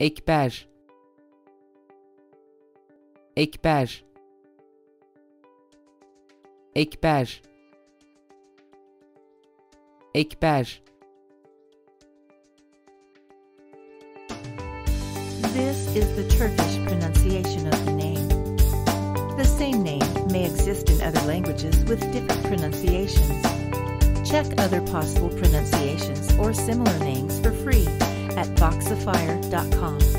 Ekber. Ekber. Ekber. Ekber. This is the Turkish pronunciation of the name. The same name may exist in other languages with different pronunciations. Check other possible pronunciations or similar names for free at voxifier.com.